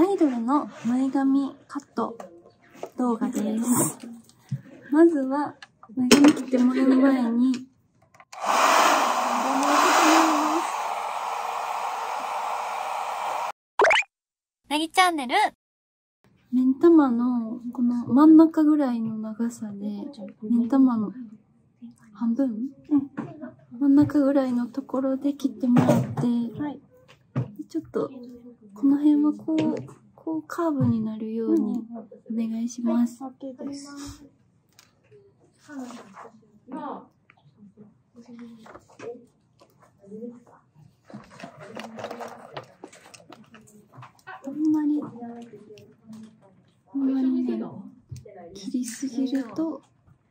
アイドルの前髪カット動画です。まずは、前髪切ってもらう前に、なぎチャンネル。目ん玉のこの真ん中ぐらいの長さで、目ん玉の半分、真ん中ぐらいのところで切ってもらって、でちょっと、この辺はこう、こうカーブになるようにお願いします。OK です。あんまり、あんまりね、切りすぎると、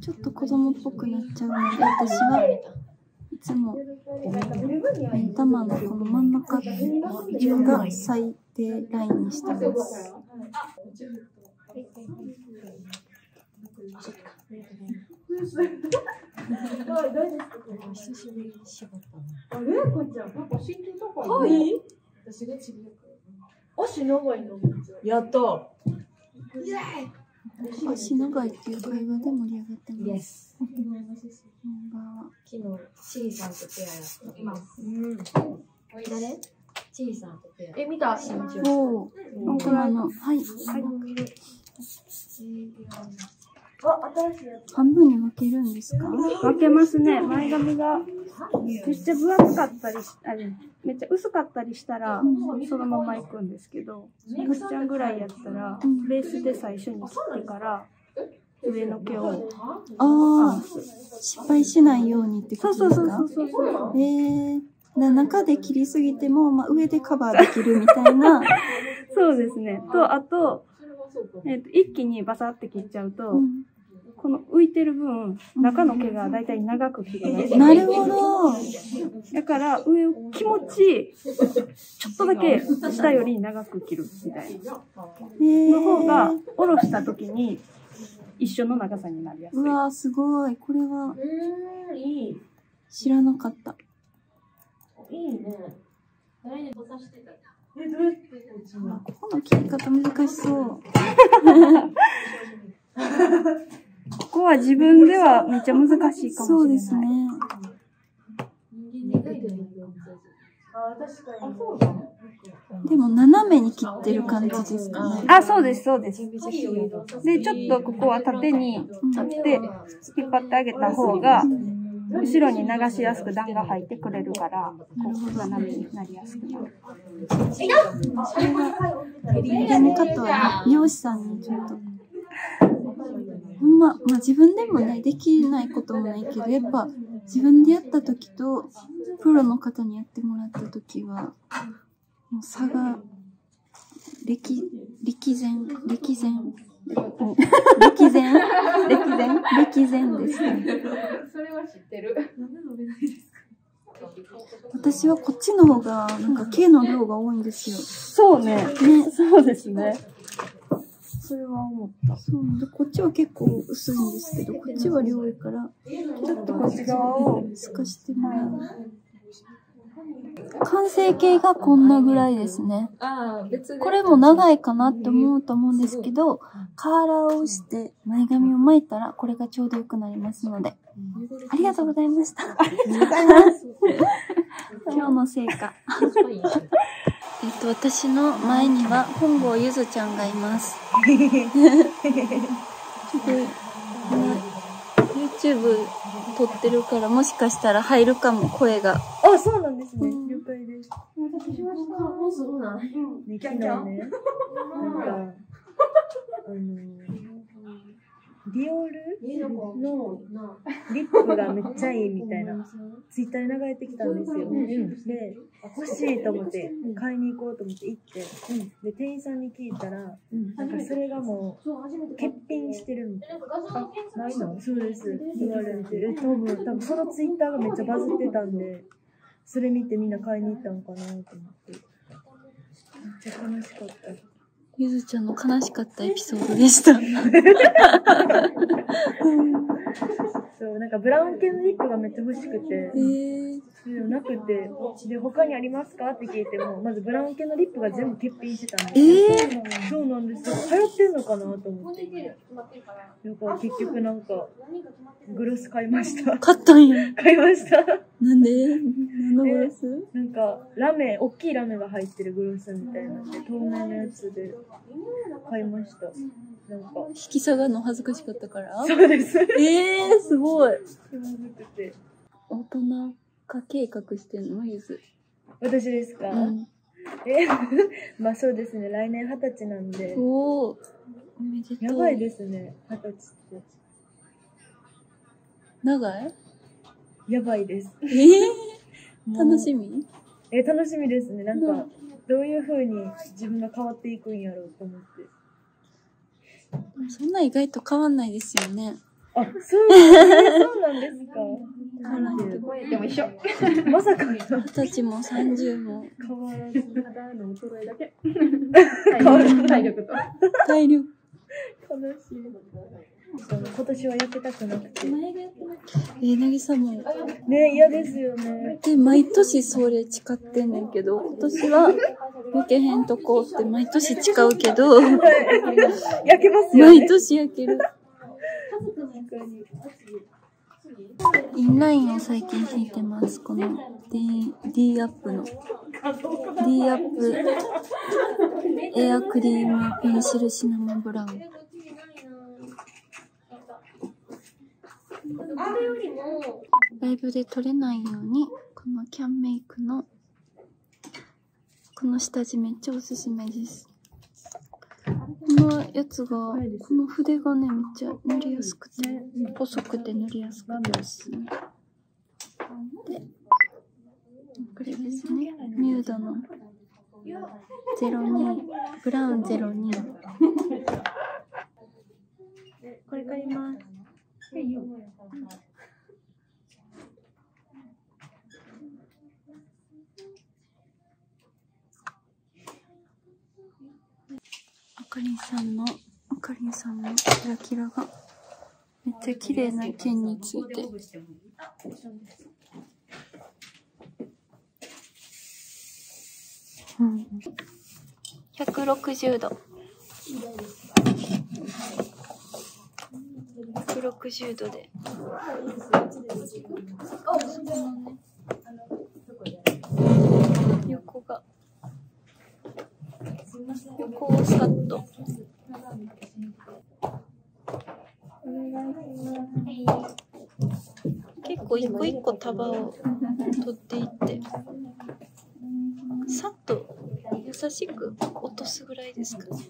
ちょっと子供っぽくなっちゃうので、私はいつも、目ん玉のこの真ん中が最低ラインにしてます。久しぶりに絞ったあれこちゃん、なんか身長高いね。はい私がちびやか足長いのやった。足長いっていう会話で盛り上がってます。ス。こんばんは。昨日、チリさんとペアやった。今。うん。誰？チリさんとペア。え、見た？身長。おの、はい、あ、新しい。半分に分けるんですか？分けますね。前髪がめっちゃ分厚かったりし、あれ、めっちゃ薄かったりしたら、そのままいくんですけど、ぐっちゃんぐらいやったら、ベースで最初に切ってから、上の毛を。ああ、失敗しないようにってことですか？そうそうそうそう。えー、な中で切りすぎても、まあ、上でカバーできるみたいな。そうですね。と、あと、えっ、と、一気にバサって切っちゃうと、うんこの浮いてる分、中の毛がだいたい長く切れます。なるほど。だから、上を気持ち、ちょっとだけ下より長く切るみたいな。えー、の方が、下ろした時に一緒の長さになりやすい。うわーすごい。これはうーん、いい。知らなかった。いいね。誰にぼさしてたえ、どうやってこの切り方難しそう。ここは自分ではめっちゃ難しいかもしれない。そうだね。でも斜めに切ってる感じですかね。あ、そうです、そうです。で、ちょっとここは縦に立って引っ張ってあげた方が、後ろに流しやすく段が入ってくれるから、こう、斜めになりやすくなる。やめ方は美容師さんにちょっと。ほんま、まあ自分でもね、できないこともないけど、やっぱ自分でやった時と、プロの方にやってもらった時は、もう差が、歴、歴然、歴然、歴然歴然歴然ですね。それは知ってる。私はこっちの方が、なんか毛の量が多いんですよ。そうね。ね。そうですね。それは思った。そうで、こっちは結構薄いんですけど、こっちは量多いから、ちょっとこっち側を、透かしてもらう。完成形がこんなぐらいですね。ああ、別これも長いかなって思うと思うんですけど、カーラーをして前髪を巻いたらこれがちょうど良くなりますので。ありがとうございました。今日の成果。えっと、私の前には本郷ゆずちゃんがいます。ちょっと、今 YouTube 撮ってるからもしかしたら入るかも、声が。あ、そうなんですね。了解です。もうすごない。ね、昨日ね、なんか、あの、ディオール？のリップがめっちゃいいみたいな、ツイッターに流れてきたんですよ。で、欲しいと思って、買いに行こうと思って行って、で、店員さんに聞いたら、なんかそれがもう、欠品してるみたいな。あ、ないの？そうです。言われて、え、多分、多分そのツイッターがめっちゃバズってたんで、それ見てみんな買いに行ったのかなと思って。めっちゃ悲しかった。ゆずちゃんの悲しかったエピソードでした。そう、なんかブラウン系のリップがめっちゃ欲しくてえ、ー、でもなくて、で、他にありますか？って聞いても、まずブラウン系のリップが全部欠品してたんで。えそうなんですよ。流行ってんのかなと思って。だから結局なんか、グロス買いました。買ったんや。買いました。なんで？何のグラス？なんか、ラメ、大きいラメが入ってるグロスみたいなんで、透明のやつで買いました。なんか、引き下がるの恥ずかしかったから？そうです。えー、すごい。気まずくて。大人化計画してんの？ゆず。私ですか、うん。え、まあそうですね。来年二十歳なんで。おお。おめでとう。やばいですね。二十歳って。長い？やばいです。えー、もう楽しみ？え、楽しみですね。なんか、うんどういう風に自分が変わっていくんやろうと思って。そんな意外と変わんないですよね。あ、そう、そうなんですか。でも一緒。まさかの二十歳も三十も変わらず。肌の衰えだけ。体力体力と。体力。悲しい。今年は焼けたくなくて。えー、なぎさも。ね、嫌ですよね。で、毎年それ誓ってんねんけど、今年は焼けへんとこって毎年誓うけど、焼けますよね。毎年焼ける。インラインを最近引いてます。この D, D アップの。D アップエアクリームペンシルシナモンブラウン。ライブで撮れないように、このキャンメイクの、この下地めっちゃおすすめです。このやつが、この筆がね、めっちゃ塗りやすくて、細くて塗りやすくておす。すめ。で、これですね、ミュードの。02、ブラウン02。これ借ります。かりんさんの、あかりんさんのキラキラが、めっちゃ綺麗な剣について。うん。160度。160度で。横が。横をさっと。結構一個一個束を取っていって、さっと優しく落とすぐらいですかね。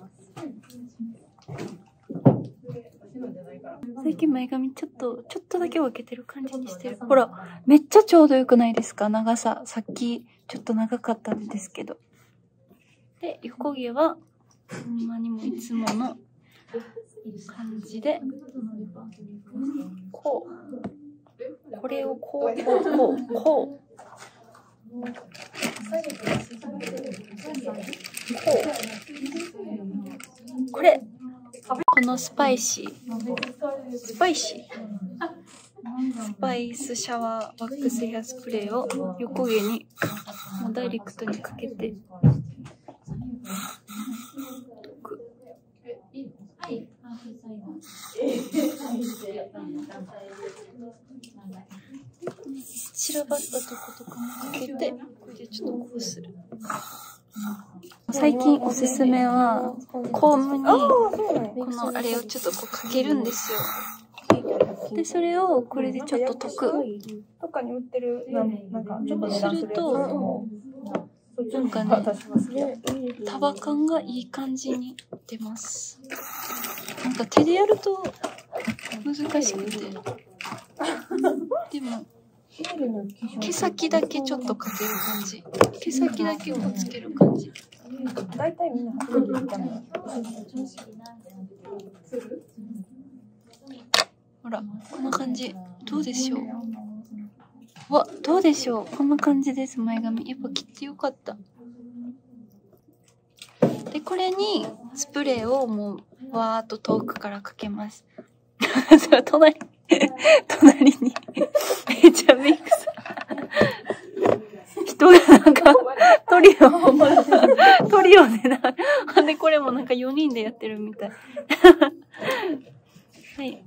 最近前髪ちょっと、ちょっとだけ分けてる感じにしてる。ほら、めっちゃちょうどよくないですか？長さ。さっきちょっと長かったんですけど。で、横毛は、ほんまにもいつもの感じで、こう。これをこう、こう、こう、こう。こうこれ。このスパイシー。スパイシー。スパイスシャワーワックスヘアスプレーを横毛にもうダイレクトにかけて散らばったとことかもかけてこれでちょっとこうする。最近おすすめはコームにこのあれをちょっとこうかけるんですよ。でそれをこれでちょっと溶く。とかに売ってる、なんか、するとなんかね束感がいい感じに出ます。なんか手でやると難しくて。でも毛先だけちょっとかける感じ。毛先だけこうつける感じ。大体みんな。ほらこんな感じ。どうでしょう？うわどうでしょう？こんな感じです前髪。やっぱ切ってよかった。でこれにスプレーをもうわーっと遠くからかけます。それ隣隣にめっちゃメイクさ人がなんか、トリオ、トリオでな、ほんでこれもなんか4人でやってるみたい。はい。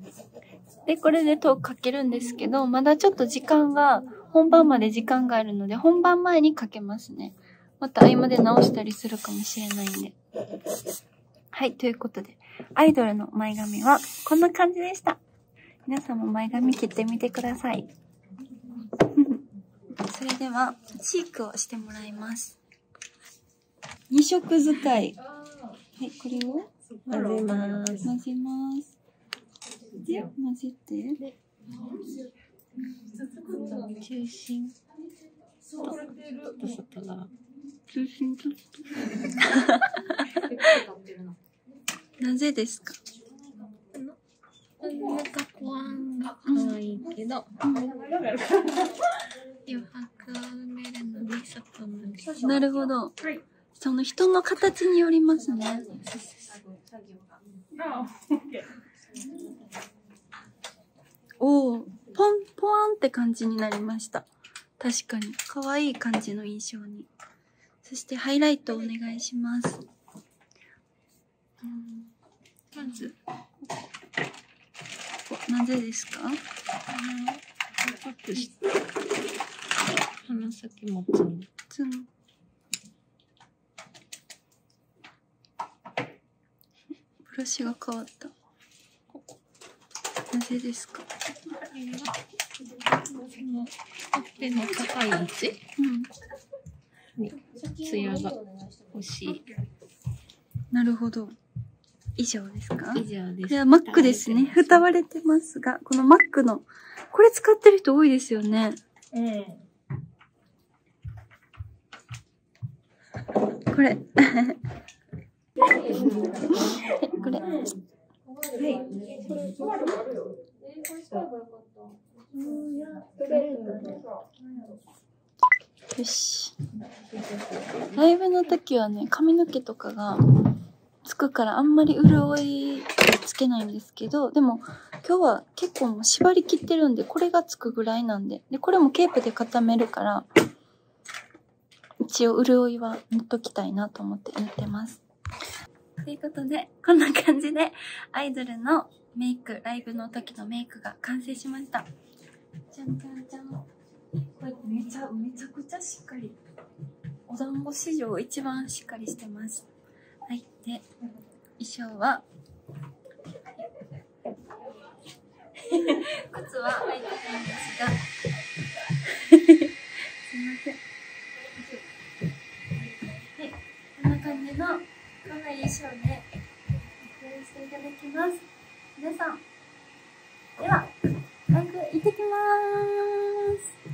で、これでトークかけるんですけど、まだちょっと時間が、本番まで時間があるので、本番前にかけますね。また合間で直したりするかもしれないんで。はい、ということで、アイドルの前髪はこんな感じでした。皆さんも前髪切ってみてください。それでは、チークをしてもらいます。二色使い。はい、これを混ぜます。混ぜます。で、混ぜて。中心と外側。中心と。なぜですか？真ん中ポワンが可愛いけど、余白を埋めるので外まで。なるほど。その人の形によりますね。おお、ポン、ポワンって感じになりました。確かに。可愛い感じの印象に。そしてハイライトお願いします。うんまず、なぜですか？鼻先もつん。つん。ブラシが変わった。なぜですか？の、ほっぺの高い位置うん。に、ツヤが欲しい。なるほど。以上ですか？以上です。これはマックですね。蓋割れてますが、このマックの、これ使ってる人多いですよね。うん。これ。はいこれ。よし。ライブの時はね、髪の毛とかがつくからあんまり潤いつけないんですけど、でも今日は結構もう縛り切ってるんで、これがつくぐらいなんで。で、これもケープで固めるから、一応潤いは塗っときたいなと思って塗ってます。ということで、こんな感じでアイドルのメイク、ライブの時のメイクが完成しました。じゃんじゃんじゃん。これめちゃ、めちゃくちゃしっかり。お団子史上一番しっかりしてます。はい。で、衣装は、靴は履いてないんですが、すいません。はい。こんな感じの可愛い衣装で、お送りしていただきます。皆さん、では、ライブ行ってきまーす。